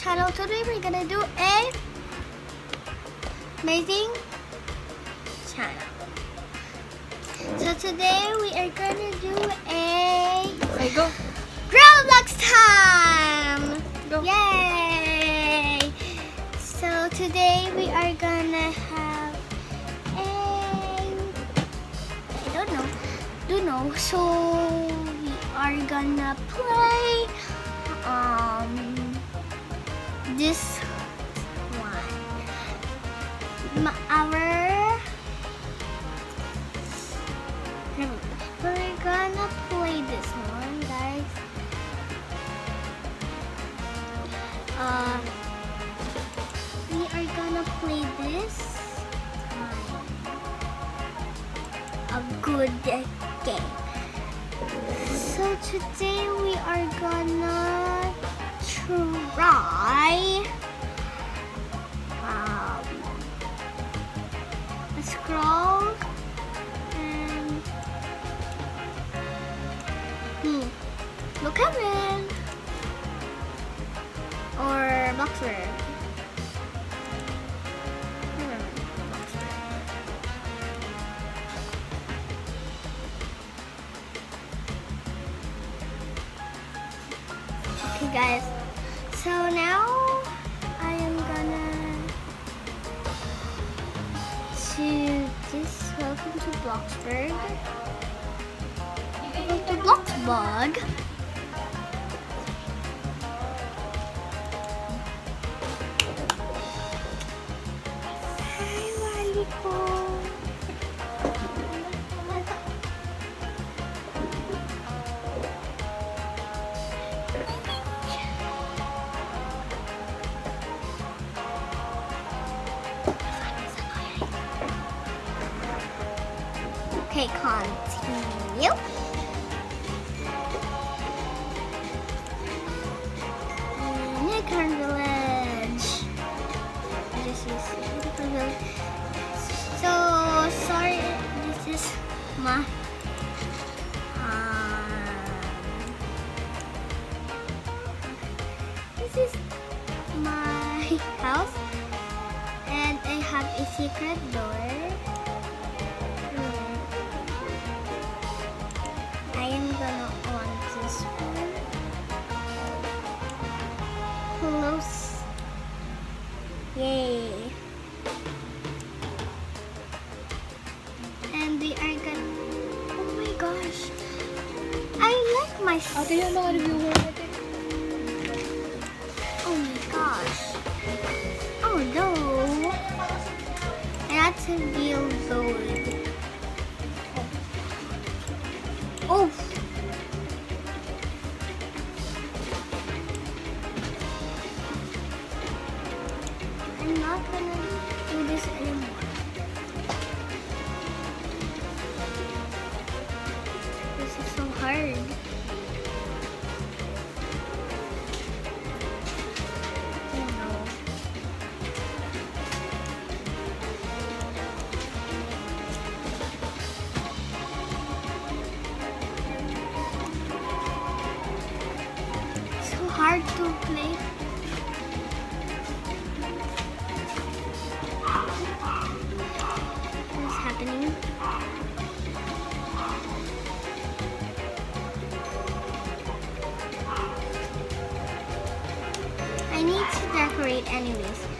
Channel. Today we're gonna do a amazing channel. So today we are gonna do a Okay, go. Roblox time! Go. Yay! So today we are gonna have a I don't know, don't know. So we are gonna play um this one. Ma- Our we're gonna play this one, guys. Uh, we are gonna play this. um, A good game. So today we are gonna try. Um, a scroll and hmm, look at it or boxer. Okay guys, so now I am gonna to this welcome to Bloxburg. Welcome to Bloxburg. Okay, continue. Unicorn Village. This is Unicorn Village. So sorry, this is my um, this is my house, and I have a secret door. Like my. Ate, yan mga reviewer natin. Oh my gosh. Oh no. That's a to build. Oh. I'm not gonna do this anymore. This is so hard. Hard to play. What's happening? I need to decorate anyways.